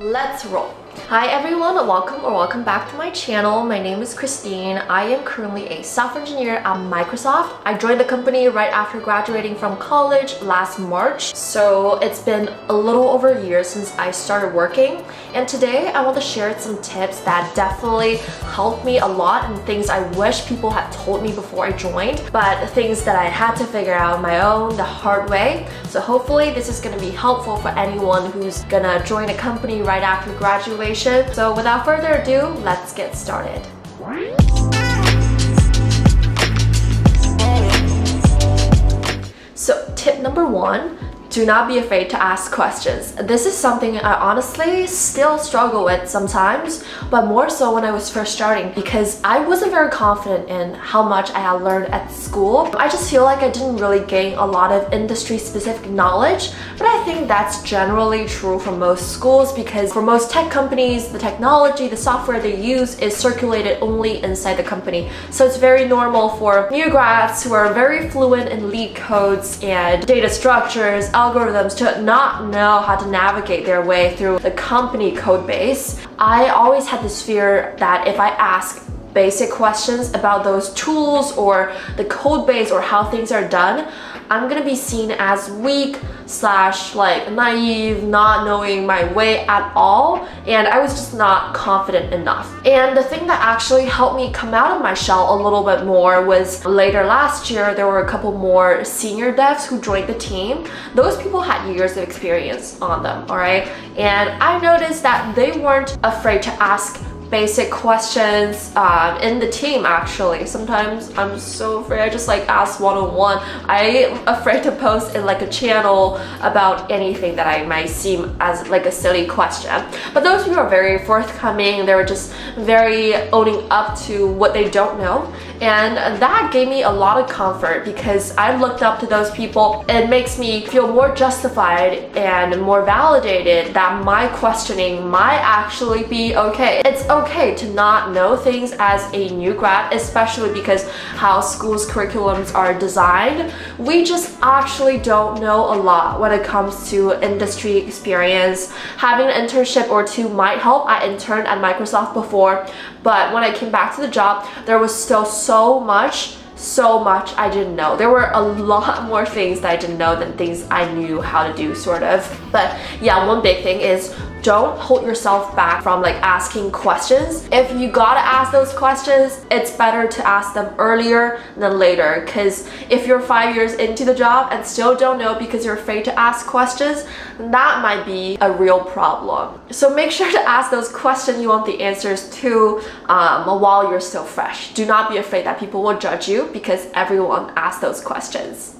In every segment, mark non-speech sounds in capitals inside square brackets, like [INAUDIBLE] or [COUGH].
Let's roll. Hi everyone, welcome or welcome back to my channel. My name is Christine. I am currently a software engineer at Microsoft. I joined the company right after graduating from college last March. So it's been a little over a year since I started working. And today I want to share some tips that definitely helped me a lot and things I wish people had told me before I joined, but things that I had to figure out on my own the hard way. So hopefully this is going to be helpful for anyone who's gonna join a company right after graduation so without further ado, let's get started. So tip number one, do not be afraid to ask questions. This is something I honestly still struggle with sometimes, but more so when I was first starting because I wasn't very confident in how much I had learned at school. I just feel like I didn't really gain a lot of industry specific knowledge, but I think that's generally true for most schools because for most tech companies, the technology, the software they use is circulated only inside the company. So it's very normal for new grads who are very fluent in lead LeetCodes and data structures, algorithms to not know how to navigate their way through the company code base. I always had this fear that if I ask basic questions about those tools or the code base or how things are done, I'm gonna be seen as weak slash like naive, not knowing my way at all, and I was just not confident enough. And the thing that actually helped me come out of my shell a little bit more was later last year, there were a couple more senior devs who joined the team. Those people had years of experience on them, all right? And I noticed that they weren't afraid to ask basic questions um, in the team actually. Sometimes I'm so afraid I just like ask one-on-one. I'm afraid to post in like a channel about anything that I might seem as like a silly question. But those people are very forthcoming. They were just very owning up to what they don't know. And that gave me a lot of comfort because I looked up to those people. It makes me feel more justified and more validated that my questioning might actually be okay. It's okay okay to not know things as a new grad, especially because how schools curriculums are designed. We just actually don't know a lot when it comes to industry experience. Having an internship or two might help. I interned at Microsoft before, but when I came back to the job, there was still so much so much I didn't know. There were a lot [LAUGHS] more things that I didn't know than things I knew how to do sort of. But yeah, one big thing is don't hold yourself back from like asking questions. If you gotta ask those questions, it's better to ask them earlier than later because if you're five years into the job and still don't know because you're afraid to ask questions, that might be a real problem. So make sure to ask those questions you want the answers to um, while you're still fresh. Do not be afraid that people will judge you because everyone asks those questions.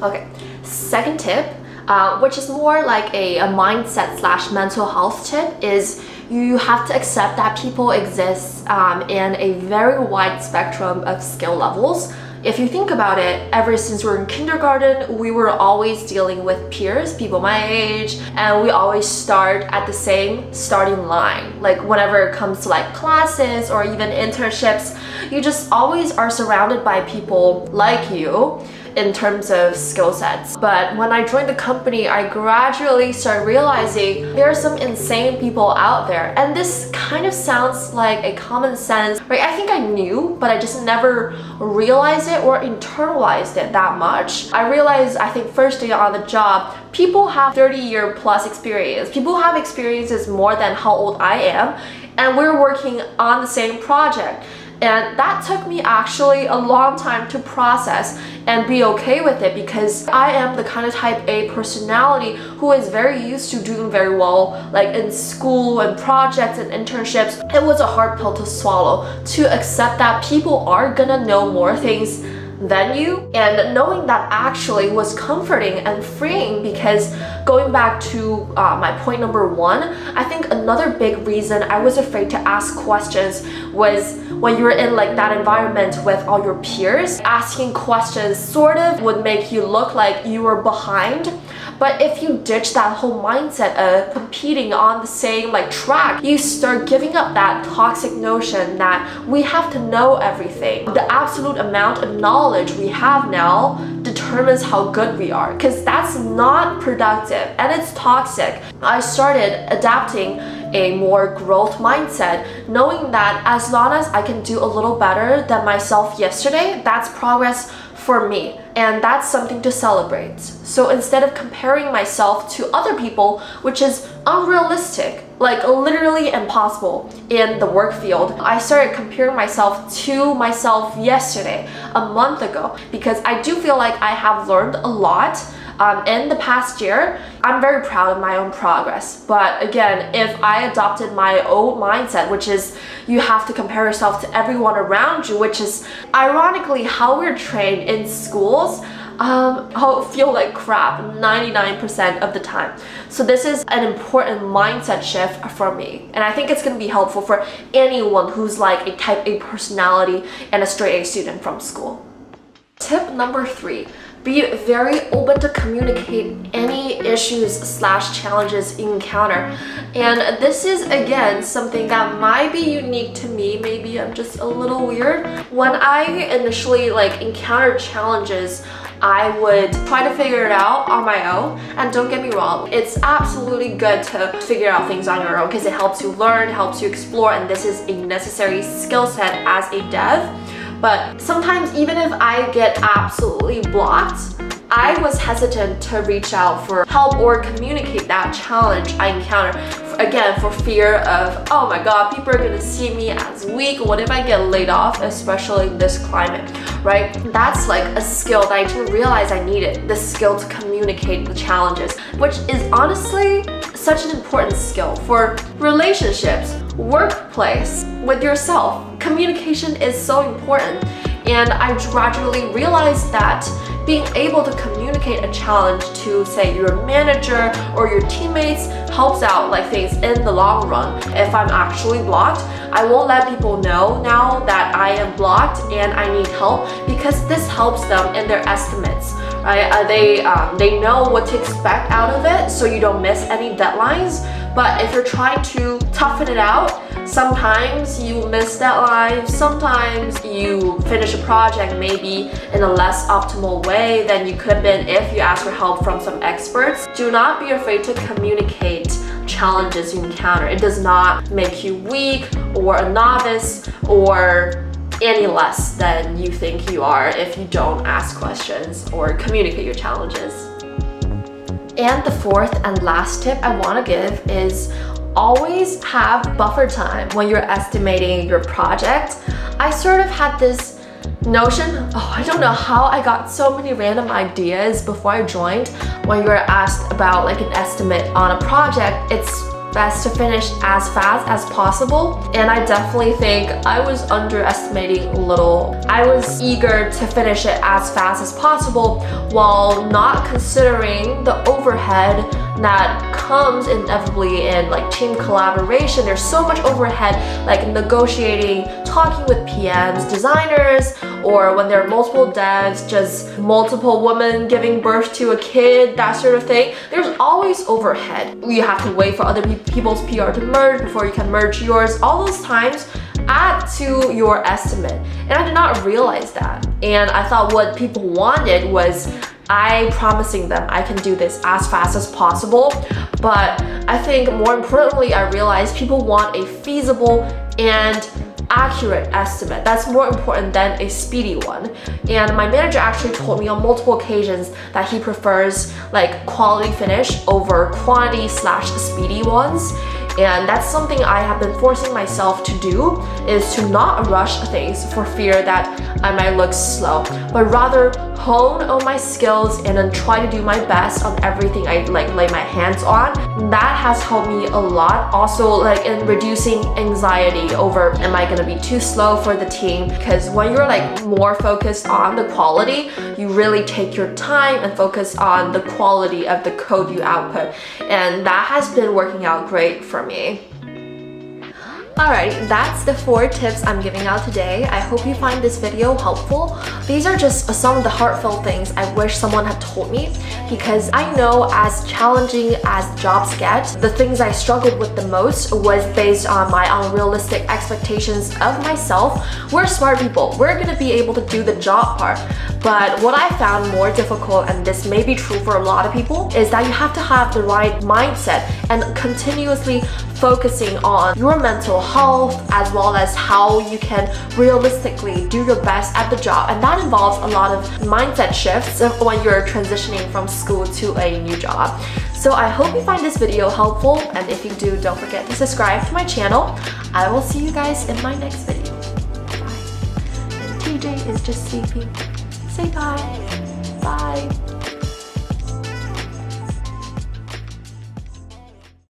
Okay, second tip uh, which is more like a, a mindset slash mental health tip is you have to accept that people exist um, in a very wide spectrum of skill levels. If you think about it, ever since we are in kindergarten, we were always dealing with peers, people my age, and we always start at the same starting line. Like whenever it comes to like classes or even internships, you just always are surrounded by people like you in terms of skill sets. But when I joined the company, I gradually started realizing there are some insane people out there. And this kind of sounds like a common sense, right? I think I knew, but I just never realized it or internalized it that much. I realized, I think first day on the job, people have 30 year plus experience. People have experiences more than how old I am and we're working on the same project. And that took me actually a long time to process and be okay with it because I am the kind of type A personality who is very used to doing very well like in school and projects and internships. It was a hard pill to swallow to accept that people are gonna know more things than you and knowing that actually was comforting and freeing because going back to uh, my point number one I think another big reason I was afraid to ask questions was when you're in like that environment with all your peers asking questions sort of would make you look like you were behind but if you ditch that whole mindset of competing on the same like track, you start giving up that toxic notion that we have to know everything. The absolute amount of knowledge we have now determines how good we are because that's not productive and it's toxic. I started adapting a more growth mindset, knowing that as long as I can do a little better than myself yesterday, that's progress for me and that's something to celebrate. So instead of comparing myself to other people, which is unrealistic, like literally impossible in the work field, I started comparing myself to myself yesterday, a month ago, because I do feel like I have learned a lot um, in the past year, I'm very proud of my own progress. But again, if I adopted my old mindset, which is you have to compare yourself to everyone around you, which is ironically how we're trained in schools, um, I'll feel like crap 99% of the time. So this is an important mindset shift for me. And I think it's going to be helpful for anyone who's like a type A personality and a straight A student from school. Tip number three, be very open to communicate any issues slash challenges you encounter. And this is again something that might be unique to me. Maybe I'm just a little weird. When I initially like encountered challenges, I would try to figure it out on my own. And don't get me wrong, it's absolutely good to figure out things on your own because it helps you learn, helps you explore, and this is a necessary skill set as a dev. But sometimes even if I get absolutely blocked, I was hesitant to reach out for help or communicate that challenge I encounter. Again, for fear of, oh my god, people are gonna see me as weak. What if I get laid off, especially in this climate, right? That's like a skill that I didn't realize I needed, the skill to communicate the challenges, which is honestly such an important skill for relationships, workplace, with yourself. Communication is so important and I gradually realized that being able to communicate a challenge to say your manager or your teammates helps out like things in the long run. If I'm actually blocked, I won't let people know now that I am blocked and I need help because this helps them in their estimates. Right? Uh, they um, they know what to expect out of it so you don't miss any deadlines. But if you're trying to toughen it out, sometimes you miss deadlines, sometimes you finish a project maybe in a less optimal way than you could have been if you ask for help from some experts. Do not be afraid to communicate challenges you encounter. It does not make you weak or a novice or any less than you think you are if you don't ask questions or communicate your challenges. And the fourth and last tip I want to give is always have buffer time when you're estimating your project. I sort of had this notion, oh, I don't know how I got so many random ideas before I joined. When you're asked about like an estimate on a project, it's best to finish as fast as possible. And I definitely think I was underestimating a little. I was eager to finish it as fast as possible while not considering the overhead that comes inevitably in like team collaboration. There's so much overhead like negotiating, talking with PMs, designers, or when there are multiple devs, just multiple women giving birth to a kid, that sort of thing. There's always overhead. You have to wait for other people's PR to merge before you can merge yours. All those times add to your estimate. And I did not realize that. And I thought what people wanted was I promising them I can do this as fast as possible. But I think more importantly, I realized people want a feasible and accurate estimate. That's more important than a speedy one. And my manager actually told me on multiple occasions that he prefers like quality finish over quantity slash speedy ones. And that's something I have been forcing myself to do is to not rush things for fear that I might look slow, but rather hone on my skills and then try to do my best on everything I like lay my hands on. That has helped me a lot. Also like in reducing anxiety over am I gonna be too slow for the team because when you're like more focused on the quality, you really take your time and focus on the quality of the code you output. And that has been working out great for me. Alright, that's the four tips I'm giving out today. I hope you find this video helpful. These are just some of the heartfelt things I wish someone had told me because I know as challenging as jobs get, the things I struggled with the most was based on my unrealistic expectations of myself. We're smart people. We're gonna be able to do the job part. But what I found more difficult, and this may be true for a lot of people, is that you have to have the right mindset and continuously focusing on your mental health as well as how you can realistically do your best at the job and that involves a lot of mindset shifts when you're transitioning from school to a new job. So I hope you find this video helpful and if you do don't forget to subscribe to my channel. I will see you guys in my next video. Bye. TJ is just sleeping. Say bye. Bye.